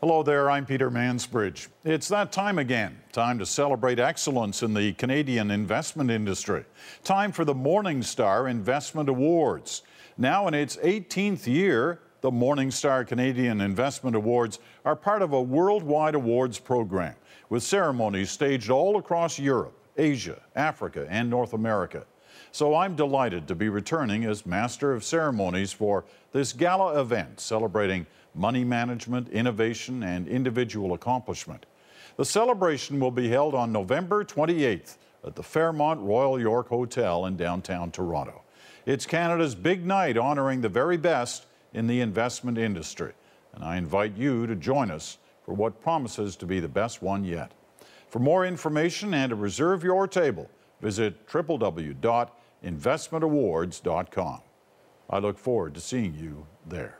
Hello there, I'm Peter Mansbridge. It's that time again. Time to celebrate excellence in the Canadian investment industry. Time for the Morningstar Investment Awards. Now in its 18th year, the Morningstar Canadian Investment Awards are part of a worldwide awards program with ceremonies staged all across Europe, Asia, Africa, and North America. So I'm delighted to be returning as Master of Ceremonies for this gala event celebrating money management, innovation, and individual accomplishment. The celebration will be held on November 28th at the Fairmont Royal York Hotel in downtown Toronto. It's Canada's big night honoring the very best in the investment industry, and I invite you to join us for what promises to be the best one yet. For more information and to reserve your table, visit www.investmentawards.com. I look forward to seeing you there.